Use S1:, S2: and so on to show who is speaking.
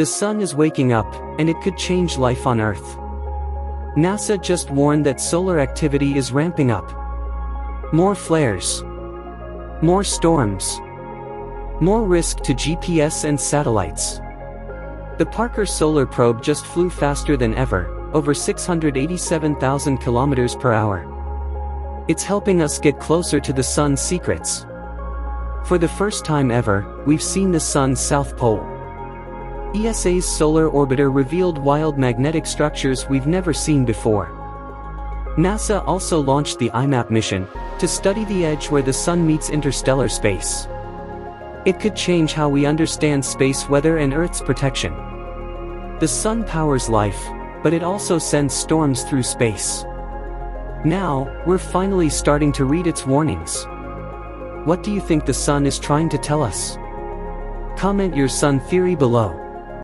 S1: The sun is waking up, and it could change life on Earth. NASA just warned that solar activity is ramping up. More flares. More storms. More risk to GPS and satellites. The Parker Solar Probe just flew faster than ever, over 687,000 kilometers per hour. It's helping us get closer to the sun's secrets. For the first time ever, we've seen the sun's south pole. ESA's solar orbiter revealed wild magnetic structures we've never seen before. NASA also launched the IMAP mission to study the edge where the sun meets interstellar space. It could change how we understand space weather and Earth's protection. The sun powers life, but it also sends storms through space. Now, we're finally starting to read its warnings. What do you think the sun is trying to tell us? Comment your sun theory below.